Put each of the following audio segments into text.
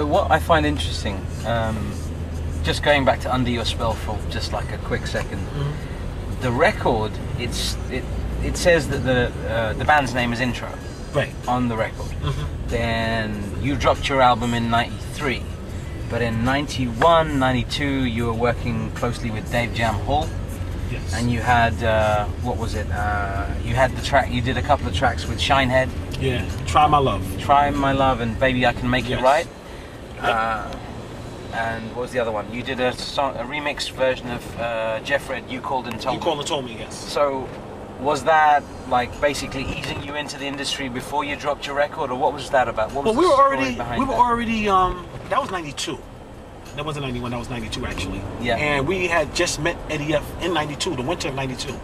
But what I find interesting, um, just going back to Under Your Spell for just like a quick 2nd Mm-hmm. the record, it's it it says that the uh, the band's name is Intro Right. on the record. Mm-hmm. Then you dropped your album in 93. But in 91, 92, you were working closely with Dave Jam Hall. Yes. And you had, uh, what was it? Uh, you had the track, you did a couple of tracks with Shinehead, yeah. Try my love. Try My Love and Baby I Can Make Yes. It Right. Yep. Uh, and what was the other one? You did a song, a remix version of uh, Jeff Redd, You Called and Told You called and told me yes. So, was that like basically easing you into the industry before you dropped your record, or what was that about? What was Well, we were already we were that? already um that was 92. That wasn't 91, that was 92 actually. Yeah. And we had just met Eddie F in 92, the winter of 92.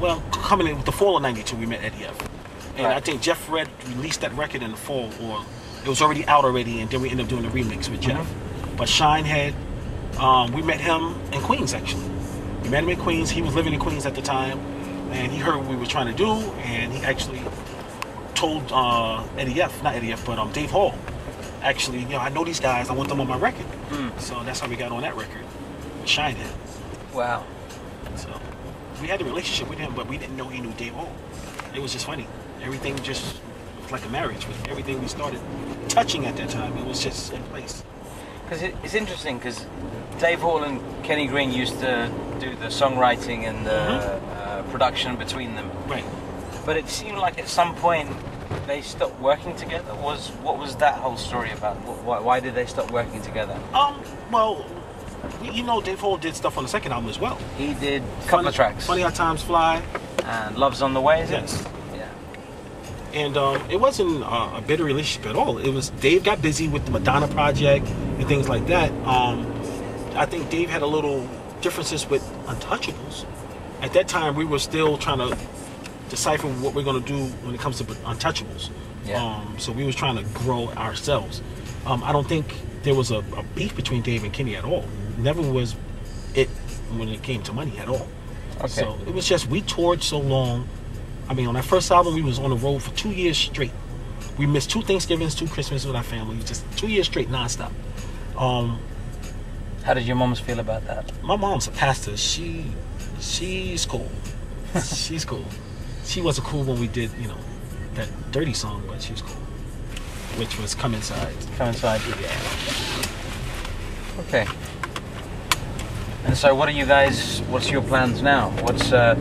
Well, coming in with the fall of 92, we met Eddie F. And I think Jeff Redd released that record in the fall, or it was already out already, and then we ended up doing a remix with Jeff. Mm-hmm. But Shinehead, um, we met him in Queens actually. We met him in Queens. He was living in Queens at the time, and he heard what we were trying to do, and he actually told uh, Eddie F, not Eddie F, but um, Dave Hall. Actually, you know, I know these guys. I want them on my record. So that's how we got on that record, with Shinehead. Wow. So we had a relationship with him, but we didn't know he knew Dave Hall. It was just funny. Everything just was like a marriage with everything we started touching at that time. It was just in place. Because it, it's interesting because Dave Hall and Kenny Greene used to do the songwriting and the Mm-hmm. uh, production between them, Right. but it seemed like at some point they stopped working together. Was what was that whole story about? Why, why did they stop working together? Um. Well, you know, Dave Hall did stuff on the second album as well. He did a couple Funny- of tracks, Funny how times fly. and Love's on the Way. Is Yes. it? And um, it wasn't uh, a bitter relationship at all. It was Dave got busy with the Madonna project and things like that. Um, I think Dave had a little differences with Untouchables. At that time, we were still trying to decipher what we're going to do when it comes to Untouchables. Yeah. Um, so we was trying to grow ourselves. Um, I don't think there was a, a beef between Dave and Kenny at all. Never was it when it came to money at all. Okay. So it was just we toured so long. I mean, on that first album, we was on the road for two years straight. We missed two Thanksgivings, two Christmases with our family, just two years straight, nonstop. Um, How did your moms feel about that? my mom's a pastor. She, she's cool. she's cool. She wasn't cool when we did, you know, that dirty song, but she was cool. Which was "Come Inside." Come inside. Yeah. Okay. And so, what are you guys? What's your plans now? What's uh,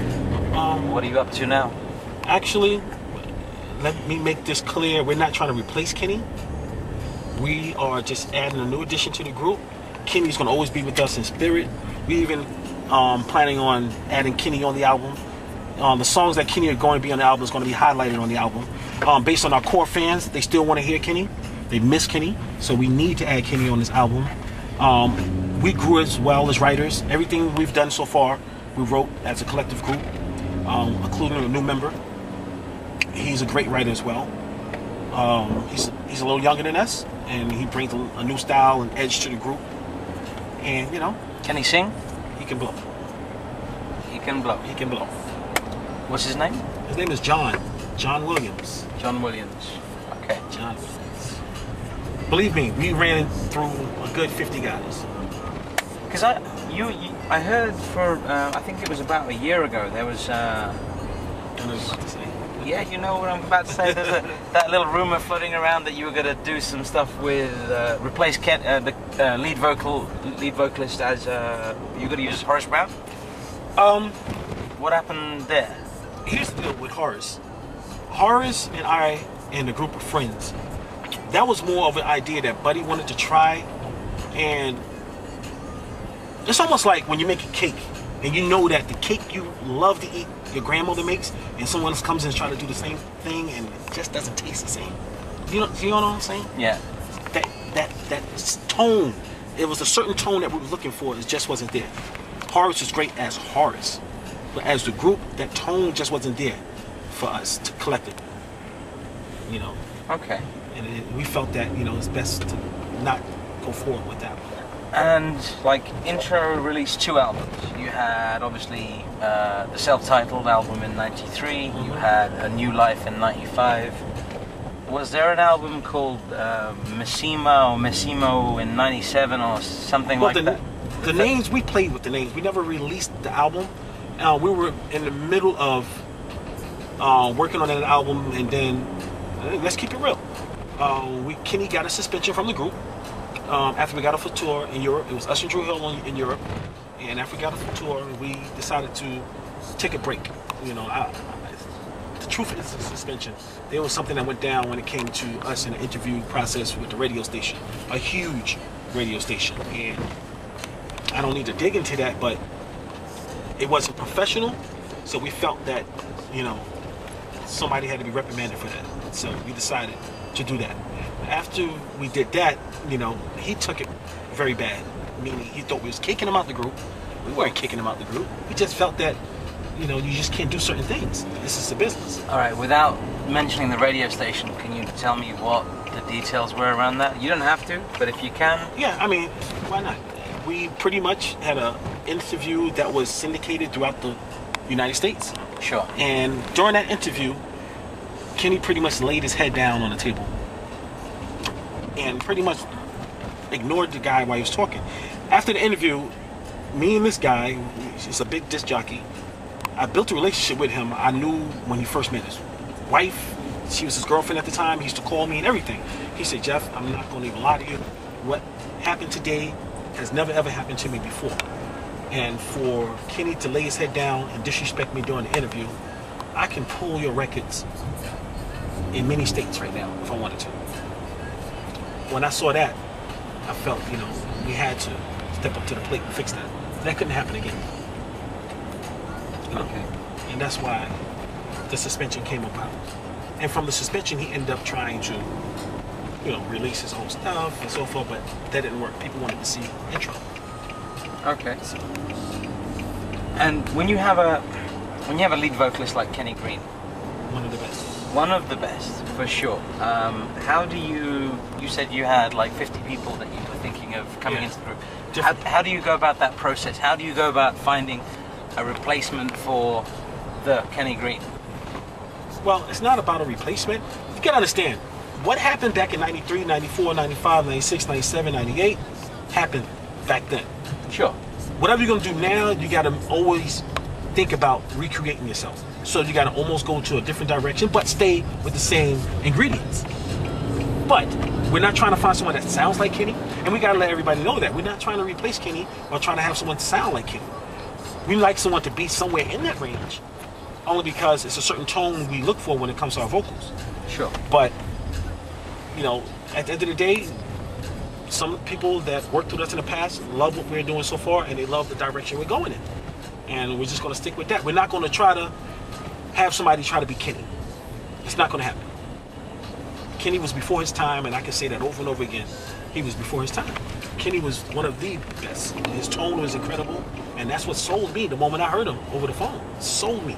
Um, what are you up to now? Actually, let me make this clear. We're not trying to replace Kenny. We are just adding a new addition to the group. Kenny's going to always be with us in spirit. We even um, planning on adding Kenny on the album. Um, the songs that Kenny are going to be on the album is going to be highlighted on the album. Um, based on our core fans, they still want to hear Kenny. They miss Kenny, so we need to add Kenny on this album. Um, we grew as well as writers. Everything we've done so far, we wrote as a collective group, um, including a new member. He's a great writer as well. Um, he's he's a little younger than us, and he brings a, a new style and edge to the group. And you know, Can he sing? he can blow. He can blow. He can blow. What's his name? His name is John. John Williams. John Williams. Okay. John Believe me, we ran through a good 50 guys. Because I, you, you, I heard for, uh, I think it was about a year ago. There was, uh, I know what to say. Yeah, you know what I'm about to say. There's a, that little rumor floating around that you were going to do some stuff with, uh, replace Ken, uh, the uh, lead vocal, lead vocalist as, uh, you're going to use Horace Brown. Um, What happened there? here's the deal with Horace. Horace and I and a group of friends, that was more of an idea that Buddy wanted to try. And it's almost like when you make a cake and you know that the cake you love to eat, your grandmother makes, and someone else comes and try to do the same thing and it just doesn't taste the same. You know, you know what I'm saying? Yeah. that that that tone. It was a certain tone that we were looking for. It just wasn't there. Horace was great as Horace, but as the group, that tone just wasn't there for us to collect it. You know, Okay. and it, we felt that you know it's best to not go forward with that. one. And like intro released two albums. You had obviously uh, the self-titled album in '93. You had A New Life in '95. was there an album called uh, Messima or Messimo in '97 or something Well, like the, that? the names we played with the names. We never released the album. Uh, we were in the middle of uh, working on that album, and then let's keep it real. Uh, we Kenny got a suspension from the group um, after we got off a tour in Europe. It was us and Dru Hill in Europe, and after we got off the tour, we decided to take a break. You know, I, I, the truth is the suspension. There was something that went down when it came to us in the interview process with the radio station, a huge radio station, and I don't need to dig into that, but it wasn't professional, so we felt that, you know, somebody had to be reprimanded for that. So we decided to do that. After we did that, you know, he took it very bad, meaning he thought we was kicking him out the group. We weren't kicking him out the group. We just felt that, you know, you just can't do certain things. This is the business. All right, without mentioning the radio station, can you tell me what the details were around that? You don't have to, but if you can, Yeah, I mean, why not? We pretty much had a interview that was syndicated throughout the United States. sure. And during that interview, Kenny pretty much laid his head down on the table and pretty much ignored the guy while he was talking. After the interview, me and this guy, he's a big disc jockey, I built a relationship with him. I knew when he first met his wife, she was his girlfriend at the time. He used to call me and everything. He said, Jeff, I'm not going to even lie to you. What happened today has never ever happened to me before. And for Kenny to lay his head down and disrespect me during the interview, I can pull your records in many states right now if I wanted to. When I saw that, I felt, you know, we had to step up to the plate and fix that. That couldn't happen again. You know? Okay. And that's why the suspension came about. And from the suspension, he ended up trying to, you know, release his own stuff and so forth, but that didn't work. People wanted to see intro. Okay. So. And when you have a when you have a lead vocalist like Kenny Greene, One of the best. One of the best for sure. Um, how do you? You said you had like 50 people that you were thinking of coming Yeah. into the group. How, how do you go about that process? How do you go about finding a replacement for the Kenny Greene? Well, it's not about a replacement. You gotta understand, what happened back in 93, 94, 95, 96, 97, 98 happened back then. Sure. Whatever you're gonna do now, you gotta always think about recreating yourself. So you gotta almost go to a different direction, but stay with the same ingredients. But we're not trying to find someone that sounds like Kenny, and we gotta let everybody know that. We're not trying to replace Kenny or trying to have someone sound like Kenny. We like someone to be somewhere in that range, only because it's a certain tone we look for when it comes to our vocals. Sure. But you know, at the end of the day, some people that worked with us in the past love what we're doing so far, and they love the direction we're going in. And we're just going to stick with that. We're not going to try to have somebody try to be Kenny. It's not going to happen. Kenny was before his time, and I can say that over and over again. He was before his time. Kenny was one of the best. His tone was incredible, and that's what sold me the moment I heard him over the phone. Sold me.